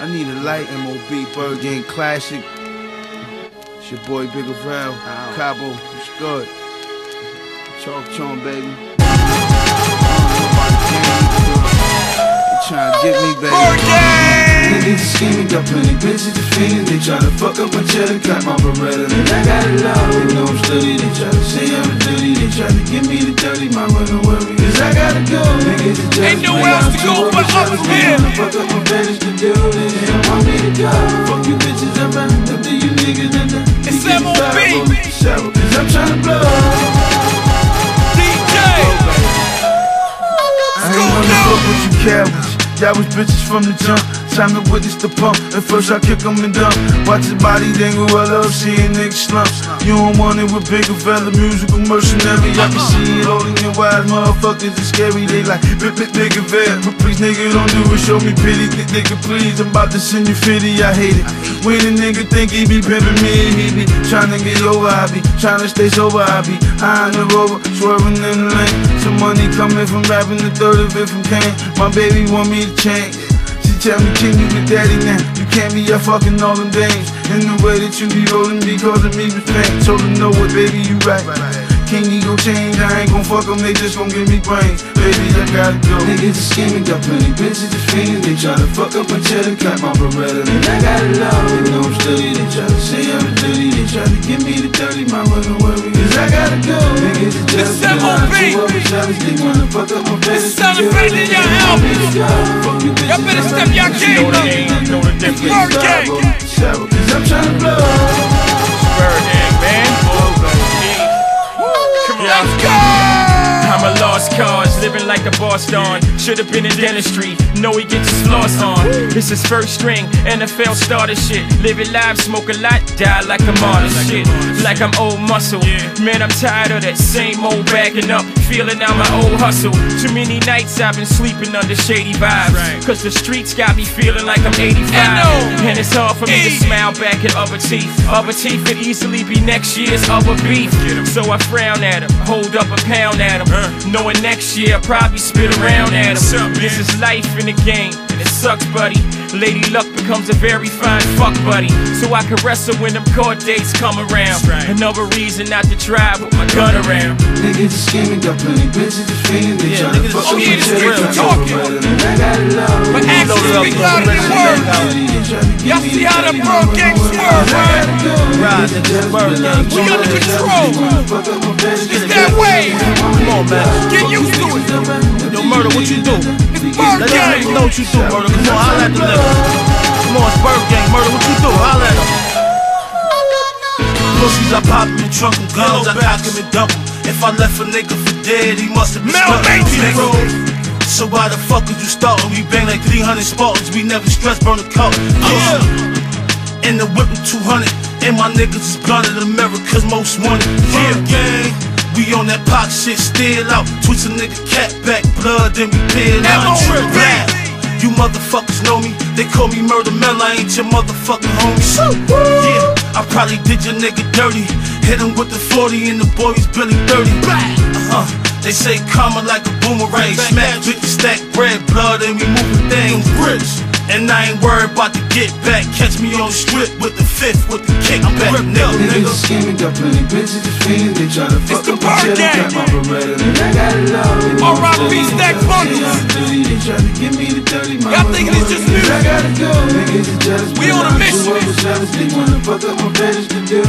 I need a light MOB Byrd Gang Classic. It's your boy Big Val, Cabo, it's good. Chalk Chon, baby. Trying to get me, baby. Niggas scheming, got plenty bitches to fiend. They try to fuck up my cheddar, got my Beretta, and I got it low. They know I'm steady, they try to say I'm dirty. They try to give me the dirty, my running worry. Cause I gotta go. Niggas just Ain't nowhere else to go but up here. Fuck up my Y'all was bitches from the jump. Time to witness the pump. At first I kick 'em and dump. Watch his body dangle up, seeing niggas slumps. You don't want it with bigger fella, musical mercenary. I can see it all eyes, motherfuckers is scary. They like, big, nigga, vet. But please, nigga, don't do it, show me pity. Th- Nigga, please, I'm about to send you 50, I hate it. When a nigga think he be pimping me, he be trying to get over, I be trying to stay sober, I be high in the rover, swerving in the lane. Some money coming from rapping, the third of it from Kane. My baby want me to change. She tell me, can you be daddy now? You can't be out fucking all them dames. In the way that you be rolling because of me with fame. Told her, know what, baby, you right. King ego change, I ain't gon' fuck 'em, they just gon' give me brains. Baby, I gotta go. Niggas are scheming, got plenty bitches to fiend. They try to fuck up my cheddar, got my Beretta, and I got it low. They know I'm steady, they try to say I'm dirty. They try to give me the dirty, my running worry. Cause I gotta go. Niggas just It's MOB. They wanna fuck up my It's celebrating your album. Y'all better step your game up. It's Byrd Gang. Cause I'm trying to blow. Living like a boss don. Should've been in dentistry, no, he gets his floss on. This is first string, NFL starter shit. Living live, smoke a lot, die like a martyr shit. Like I'm old muscle. Man, I'm tired of that same old backing up, feeling out my old hustle. Too many nights I've been sleeping under shady vibes. Cause the streets got me feeling like I'm 85. And it's hard for me to smile back at other teeth. Other teeth could easily be next year's other beef. So I frown at him, hold up a pound at him. Knowing next year I'll probably spit around at him. This is life in the game, and it sucks, buddy. Lady Luck becomes a very fine fuck buddy. So I can wrestle when them court dates come around. Another reason not to drive with my gun around. Niggas are scheming, got plenty bitches to fiend. They Yeah, try to niggas fuck is up yeah, my the cheddar, streets got my talking. Beretta, and I got it low. But actions speak louder than words. Y'all see how the Byrd Gang swerve, right? Ride, nigga, Byrd Gang. We under control. It's that way. Come on, man. Get used to it. Yo, murder, what you do? It's Bird Let Gang. niggas know what you do, murder. Come on, holla at the nigga. Come on, it's Byrd Gang, murder, what you do? Holla at him. Pussies, I pop 'em and trunk 'em. Guns, I cock 'em and dump 'em. If I left a nigga for dead, he must have been Mel Mason. So why the fuck would you start when we bang like 300 Spartans? We never stress burn a car. Yeah. In the whip with 200, and my niggas is blunted. America's most wanted. Yeah, gang. We on that pop shit, still out. Twist a nigga cat back, blood, then we peel out. Rap. You motherfuckers know me. They call me Murder Mel, I ain't your motherfucking homie. Yeah, I probably did your nigga dirty. Hit him with the 40 and the boy was Billy 30. Uh-huh. They say karma like a and we moving things rich. And I ain't worried about to get back. Catch me on the strip with the fifth, with the kickback. Nigga, Niggas nigga. scheming, got plenty bitches fiend. They try to fuck the up my Gang. got my Beretta, and I got it low. They know I'm R.I.P. Stack. I'm. They try to give me the dirty, Y'all thinking it's just music. I gotta go. Niggas jealous, We on a I'm mission. They wanna fuck up my fetish to do.